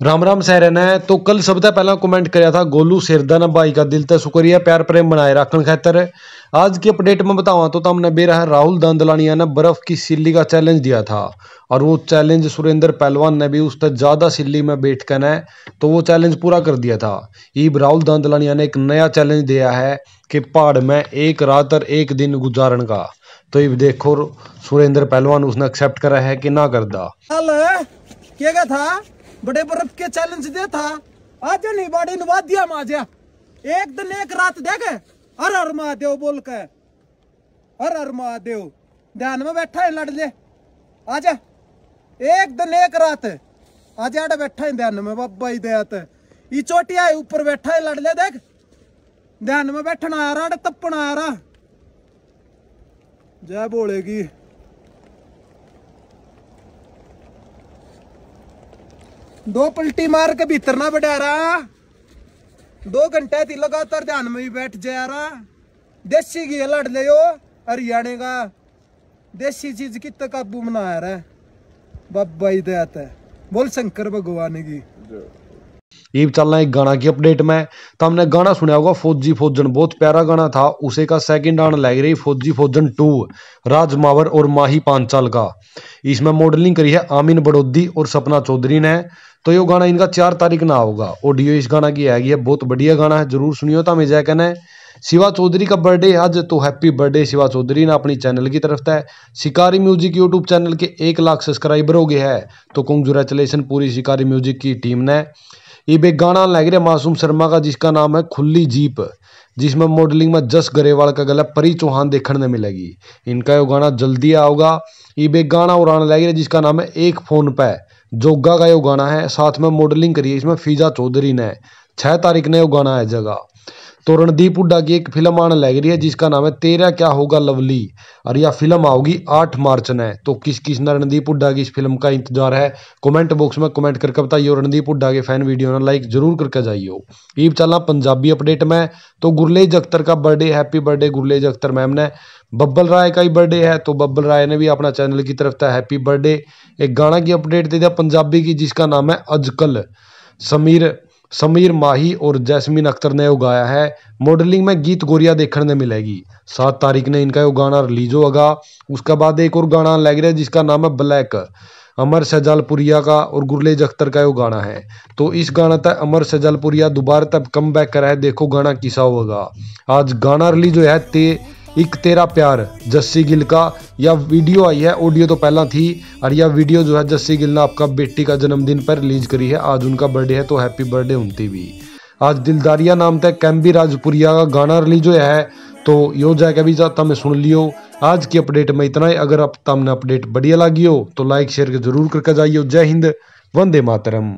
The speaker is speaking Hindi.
राम राम सहरन है। तो कल सबसे पहला कमेंट कराया था, गोलू सिरदन भाई का दिल तो शुक्रिया, प्यार प्रेम बनाए रखने खातर। आज की अपडेट में बतावा तो तुमने बेरा राहुल दांदलानिया ने बर्फ़ की सिल्ली का चैलेंज दिया था। और वो चैलेंज सुरेंद्र पहलवान ने भी उससे ज़्यादा सिल्ली में बैठ कर है तो वो चैलेंज पूरा कर दिया था। ईब राहुल दांदलानिया ने एक नया चैलेंज दिया है कि पहाड़ में एक रात और एक दिन गुजारण का। तो ये देखो, सुरेंद्र पहलवान उसने एक्सेप्ट करा है कि ना कर दा क्या था? बड़े बर्फ़ के चैलेंज दे था। आज नहीं, बड़ी नवा दिया माजा एक दिन, एक रात देख, हर हर महादेव बोल के, हर हर महादेव। ध्यान में बैठा है लड़ ले आजा, एक दिन, एक रात। आज आड़ा बैठा है ध्यान में, बाबा ही दयात ये चोटिया है, ऊपर बैठा है लड़ ले देख। ध्यान में बैठना आ रहा तपना आ रहा जय बोलेगी। दो पलटी मार के भीतर ना बढ़ा दो घंटे थी लगातार ध्यान में ही बैठ जा रहा देसी घी लड़ ले हरियाणे का देसी चीज़ कितना काबू मना रहा है बाबा ही दयात है बोल शंकर भगवान की ये चलना एक गाना की अपडेट में। तो हमने गाना सुना होगा, फौजी फौजन, बहुत प्यारा गाना था। उसे का सेकंड आने लग रही, फौजी फौजन टू राज मावर और माही पांचाल का। इसमें मॉडलिंग करी है आमिन बड़ोदी और सपना चौधरी ने। तो ये गाना इनका चार तारीख ना होगा। ऑडियो इस गाना की है बहुत बढ़िया गाना है, ज़रूर सुनियो तो हमें जय कहना शिवा चौधरी का बर्थडे आज तो हैप्पी बर्थडे शिवा चौधरी ने अपनी चैनल की तरफ़ से। शिकारी म्यूज़िक यूट्यूब चैनल के एक लाख सब्सक्राइबर हो गए हैं तो कंग्रेचुलेसन पूरी शिकारी म्यूज़िक की टीम ने। ये बे गाना लग रहा मासूम शर्मा का, जिसका नाम है खुली जीप, जिसमें मॉडलिंग में जस गरेवाल का गला परी चौहान देखने मिलेगी। इनका ये गाना जल्दी आओगा ये बे गाना और आने लग रहा जिसका नाम है एक फ़ोन पे। जोगा का ये गाना है, साथ में मॉडलिंग करी है इसमें फिजा चौधरी ने, छह तारीख ने यो गाना है जगह। तो रणदीप हुड्डा की एक फ़िल्म आने लग रही है, जिसका नाम है तेरा क्या होगा लवली। और यह फ़िल्म आओगी आठ मार्च ने। तो किस किस ने रणदीप हुड्डा की इस फ़िल्म का इंतज़ार है, कमेंट बॉक्स में कमेंट करके बताइए रणदीप हुड्डा के फ़ैन वीडियो ना लाइक ज़रूर करके जाइए ईब चलना पंजाबी अपडेट में। तो गुरलेज अख्तर का birthday, happy birthday Gurlez Akhtar ma'am ने। बब्बल राय का ही बर्थडे है तो बब्बल राय ने भी अपना चैनल की तरफ़ था हैप्पी बर्थडे। एक गाना की अपडेट दे दिया पंजाबी की, जिसका नाम है अजकल। समीर समीर माही और जैस्मिन अख्तर ने उगाया है। मॉडलिंग में गीत गोरिया देखने मिलेगी। सात तारीख ने इनका वो गाना रिलीज़ होगा। उसके बाद एक और गाना लग रहा है, जिसका नाम है ब्लैक। अमर सजालपुरिया का और गुरलेज अख्तर का वो गाना है। तो इस गाना तक अमर सजालपुरिया दोबारा तब कम बैक करा है। देखो गाना किसा होगा। आज गाना रिलीज़ हुआ है ते एक तेरा प्यार, जस्सी गिल का। यह वीडियो आई है, ऑडियो तो पहला थी, और यह वीडियो जो है, जस्सी गिल ने आपका बेटी का जन्मदिन पर रिलीज़ करी है। आज उनका बर्थडे है तो हैप्पी बर्थडे उनती भी। आज दिलदारिया नाम तक कैम्बी राजपुरिया का गाना रिलीज़ हुआ है तो यो जाएगा भी जाता मैं सुन लियो। आज की अपडेट में इतना ही। अगर अब तुमने अपडेट बढ़िया लगी हो तो लाइक शेयर ज़रूर करके जाइए जय हिंद, वंदे मातरम।